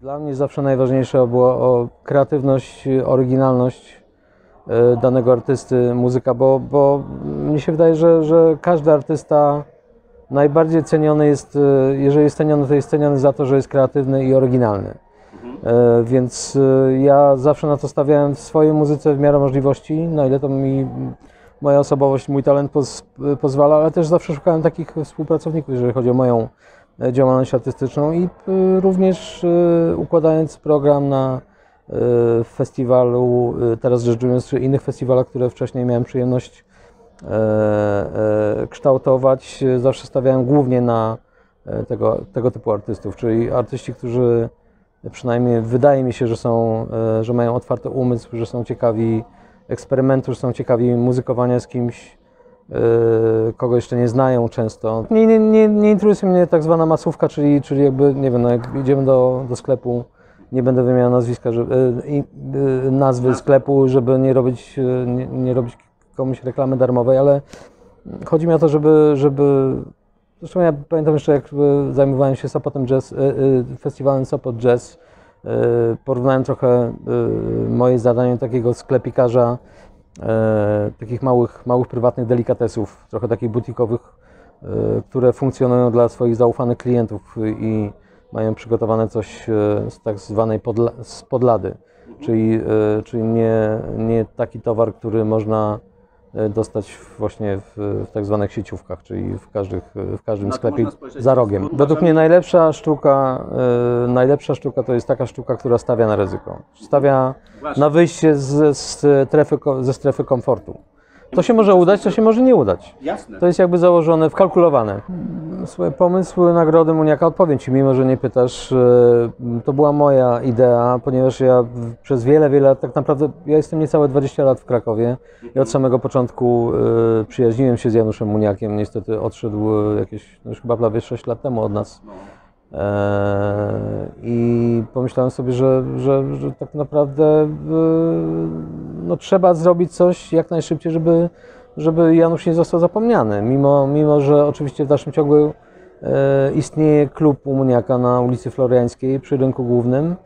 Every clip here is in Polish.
Dla mnie zawsze najważniejsza była o kreatywność, oryginalność e, danego artysty, muzyka, bo, bo się wydaje, że, że każdy artysta najbardziej ceniony jest, e, jeżeli jest ceniony, to jest ceniony za to, że jest kreatywny i oryginalny. E, Więc e, ja zawsze na to stawiałem w swojej muzyce w miarę możliwości, na ile to mi moja osobowość, mój talent poz, pozwala, ale też zawsze szukałem takich współpracowników, jeżeli chodzi o moją e, działalność artystyczną i również układając program na festiwalu, teraz rzecz biorąc, czy innych festiwalach, które wcześniej miałem przyjemność kształtować, zawsze stawiałem głównie na tego, tego typu artystów, czyli artyści, którzy przynajmniej wydaje mi się, że są, e, że mają otwarty umysł, że są ciekawi eksperymentu, że są ciekawi muzykowania z kimś, e, kogo jeszcze nie znają często. Nie, nie, nie, nie interesuje mnie tak zwana masówka, czyli, czyli jakby, nie wiem, no jak idziemy do, do sklepu, nie będę wymieniał nazwiska, że, e, nazwy sklepu, żeby nie robić, nie, nie robić komuś reklamy darmowej, ale chodzi mi o to, żeby, żeby Zresztą ja pamiętam jeszcze, jak e, zajmowałem się Sopotem Jazz, e, e, festiwalem Sopot Jazz, porównałem trochę moje zadanie takiego sklepikarza, takich małych, małych prywatnych delikatesów, trochę takich butikowych, które funkcjonują dla swoich zaufanych klientów i mają przygotowane coś z tak zwanej podla, z podlady, czyli, czyli nie, nie taki towar, który można dostać właśnie w, w tak zwanych sieciówkach, czyli w, każdych, w każdym Na to sklepie za rogiem. Według mnie najlepsza sztuka, e, najlepsza sztuka to jest taka sztuka, która stawia na ryzyko. Stawia Właśnie. na wyjście z, z strefy, ze strefy komfortu. To się może udać, to się może nie udać. Jasne. To jest jakby założone, wkalkulowane. Słuchaj, pomysł Nagrody Muniaka, odpowiem Ci, mimo że nie pytasz, e, to była moja idea, ponieważ ja przez wiele, wiele lat, tak naprawdę, ja jestem niecałe 20 lat w Krakowie i od samego początku e, przyjaźniłem się z Januszem Muniakiem, niestety odszedł e, jakieś, no już chyba prawie 6 lat temu od nas. No. I pomyślałem sobie, że, że, że tak naprawdę no, trzeba zrobić coś jak najszybciej, żeby, żeby Janusz nie został zapomniany. Mimo, mimo że oczywiście w dalszym ciągu e, istnieje klub u Muniaka na ulicy Floriańskiej przy rynku głównym,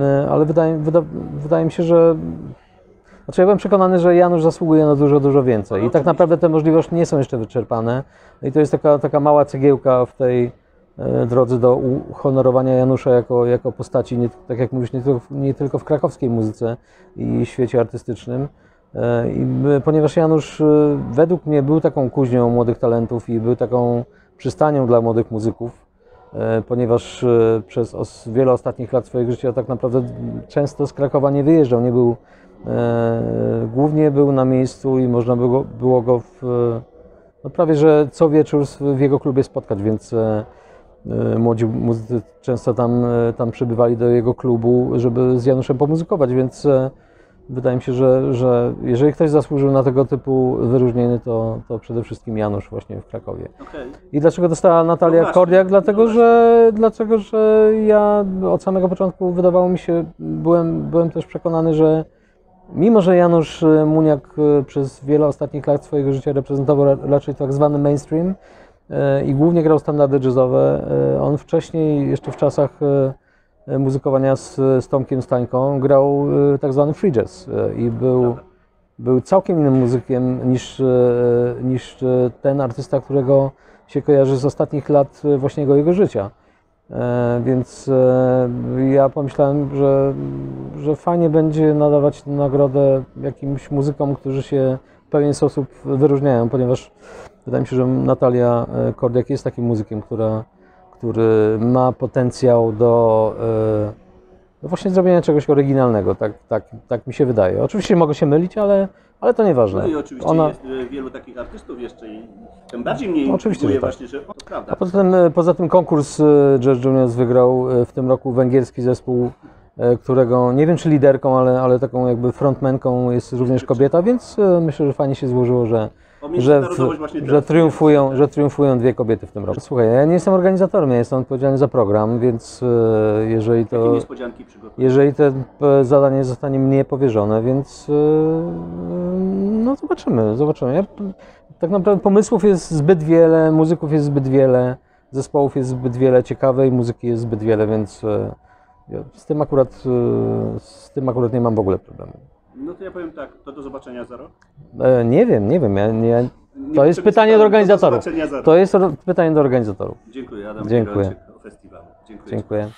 e, ale wydaje, wyda, wydaje mi się, że. Znaczy ja byłem przekonany, że Janusz zasługuje na dużo, dużo więcej. I tak naprawdę te możliwości nie są jeszcze wyczerpane. I to jest taka, taka mała cegiełka w tej drodze do uhonorowania Janusza jako, jako postaci, nie, tak jak mówisz, nie tylko, nie tylko w krakowskiej muzyce i świecie artystycznym. E, I ponieważ Janusz e, według mnie był taką kuźnią młodych talentów i był taką przystanią dla młodych muzyków, e, ponieważ e, przez os, wiele ostatnich lat swojego życia tak naprawdę często z Krakowa nie wyjeżdżał, nie był, e, głównie był na miejscu i można było, było go w, no prawie że co wieczór w jego klubie spotkać, więc e, e, młodzi muzycy często tam, e, tam przybywali do jego klubu, żeby z Januszem pomuzykować, więc e, wydaje mi się, że, że jeżeli ktoś zasłużył na tego typu wyróżnienie, to, to przede wszystkim Janusz właśnie w Krakowie. Okej. I dlaczego dostała Natalia No Kordiak? Dlatego, no że, dlatego, że ja od samego początku wydawało mi się, byłem, byłem też przekonany, że mimo, że Janusz e, Muniak e, przez wiele ostatnich lat swojego życia reprezentował ra- raczej tak zwany mainstream e, i głównie grał standardy jazzowe, e, on wcześniej, jeszcze w czasach e, e, muzykowania z, z Tomkiem Stańką, grał e, tak zwany free jazz e, i był był całkiem innym muzykiem niż, e, niż e, ten artysta, którego się kojarzy z ostatnich lat e, właśnie jego, jego życia. E, Więc e, ja pomyślałem, że, że fajnie będzie nadawać tę nagrodę jakimś muzykom, którzy się w pewien sposób wyróżniają, ponieważ wydaje mi się, że Natalia e, Kordiak jest takim muzykiem, która, który ma potencjał do e, no właśnie zrobienia czegoś oryginalnego, tak, tak, tak mi się wydaje. Oczywiście mogę się mylić, ale, ale to nieważne. No i oczywiście Ona- jest e, wielu takich artystów jeszcze i tym bardziej mnie No, oczywiście, że tak. właśnie, że to prawda. A poza tym, poza tym konkurs Jazz Juniors wygrał w tym roku węgierski zespół, którego nie wiem czy liderką, ale, ale taką jakby frontmenką jest również kobieta, więc myślę, że fajnie się złożyło, że, że, że, triumfują, że triumfują dwie kobiety w tym roku. Słuchaj, ja nie jestem organizatorem, ja jestem odpowiedzialny za program, więc e, jeżeli to... Jeżeli to e, zadanie zostanie mnie powierzone, więc e, no zobaczymy. zobaczymy. Ja, tak naprawdę pomysłów jest zbyt wiele, muzyków jest zbyt wiele, zespołów jest zbyt wiele, ciekawej muzyki jest zbyt wiele, więc ja z tym akurat, z tym akurat nie mam w ogóle problemu. No to ja powiem tak, to do zobaczenia za rok? E, nie wiem, nie wiem. Ja, nie, nie to jest pytanie do organizatorów. Do to jest pytanie do organizatorów. Dziękuję, Adam. Dziękuję. Dziękuję. Dziękuję. Dziękuję.